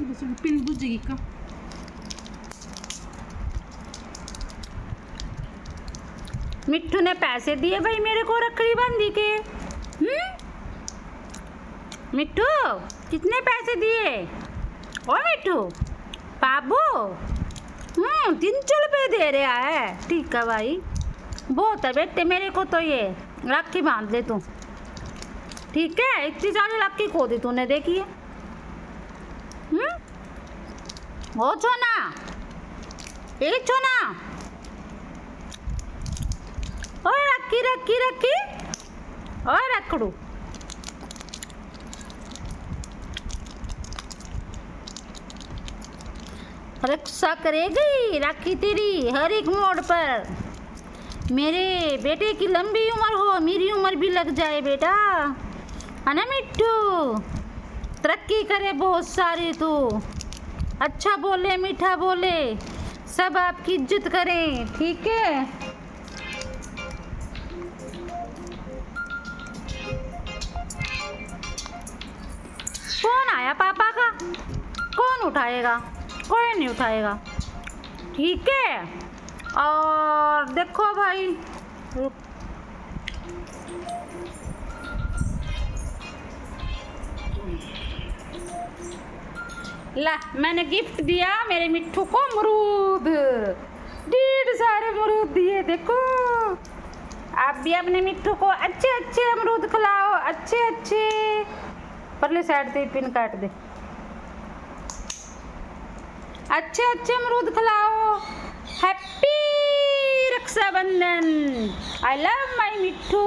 चलो चलो पिन का? मिट्टू ने पैसे दिए भाई मेरे को रखड़ी बंदी के। हम्म? मिट्टू कितने पैसे दिए? ओ मिट्टू बाबू हम्म तीन सौ रुपये दे रहा है। ठीक है भाई। बहुत है बेटे, मेरे को तो ये राखी बाँध दे तू। ठीक है, इतनी सारी राखी खो दी तूने, देखिए। हम्म हो छोना ए छोना ओए रखी रखी रखी ओए रखड़ू रक्षा करेगी राखी तेरी हर एक मोड़ पर। मेरे बेटे की लंबी उम्र हो, मेरी उम्र भी लग जाए बेटा। है ना मिट्टू, तरक्की करे बहुत सारी तू। अच्छा बोले, मीठा बोले। सब आपकी इज़्ज़त करें, ठीक है? कौन आया पापा का? कौन उठाएगा? कोई नहीं उठाएगा। ठीक है? और देखो भाई ला, मैंने गिफ्ट दिया मेरे मिट्टू को अमरूद ढेर सारे अमरूद दिए, देखो। आप भी अपने मिट्टू को अच्छे अच्छे अमरूद खिलाओ अच्छे अच्छे परले साइड से पिन काट दे। अच्छे अच्छे अमरूद खिलाओ। Happy Rakshabandhan. I love my Mitthu